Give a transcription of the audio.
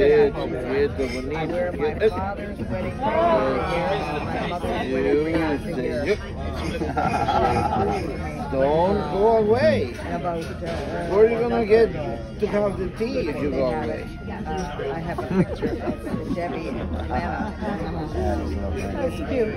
Qué bonito. I wear my father's wedding ring here, my mother's. Don't go away. Where are you gonna get to have the tea if you go away? Uh, I have a picture of Debbie and Anna. It's cute.